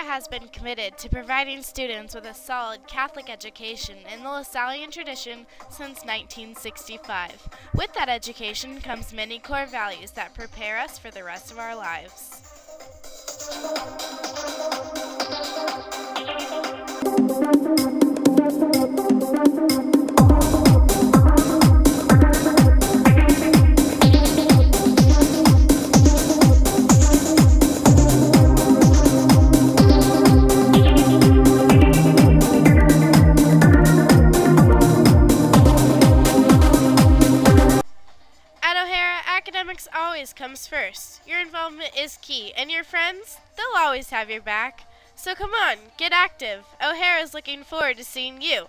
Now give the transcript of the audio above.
O'Hara has been committed to providing students with a solid Catholic education in the LaSallian tradition since 1965. With that education comes many core values that prepare us for the rest of our lives. Academics always comes first. Your involvement is key, and your friends, they'll always have your back. So come on, get active. O'Hara's looking forward to seeing you.